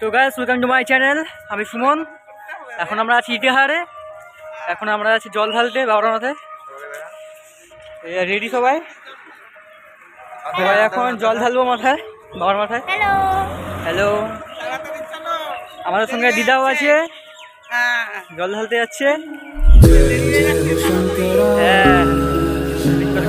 তো guys welcome to my channel আমি সুমন এখন আমরা আছি ইতিহারে এখন আমরা আছি জল ঢালতে বাবার মাথায় রেডি সবাই সবাই এখন জল ঢালবো মাথায় বাবার মাথায় হ্যালো আমাদের সঙ্গে দিদাও আছে হ্যাঁ। জল ঢালতে যাচ্ছে হ্যাঁ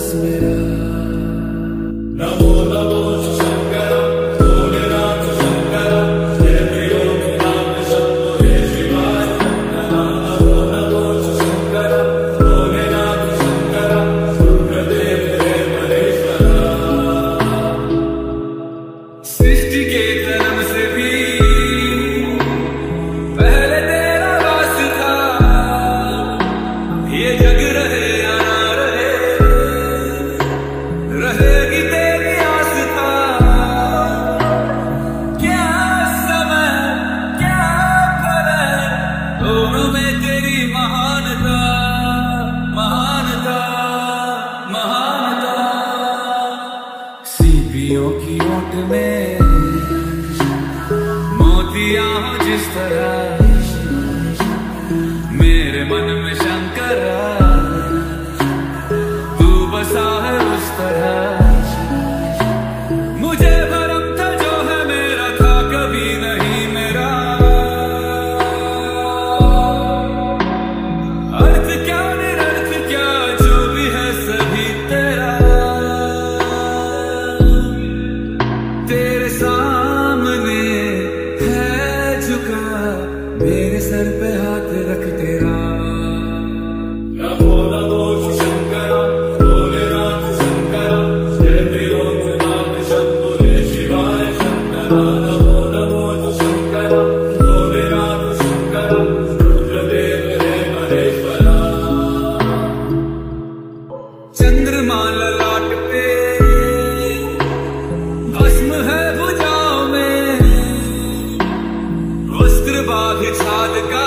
transmitter. Now it's hard to go.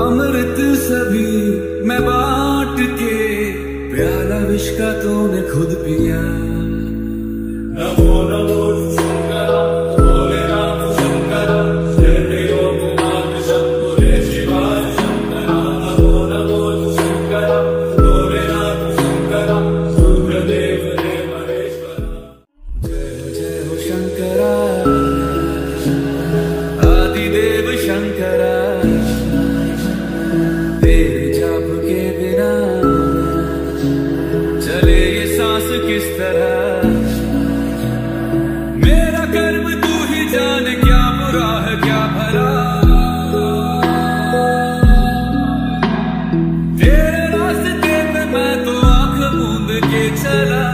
امرت سبھی میں بانٹ کے پیارا وشکا تو انہیں خود پیا تو طرح میرا کرم تو تھی جان ہے کیا بھلا تیرے راستے پہ میں تو آنکھ کے چلا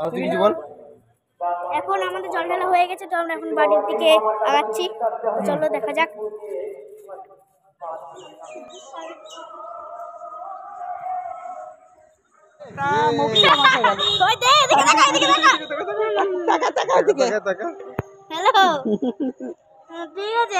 আর তুই কিছু বল এখন আমাদের জল ঢালা হয়ে গেছে তো আমরা এখন বাড়ির দিকে আগাচ্ছি চলো দেখা যাক হ্যালো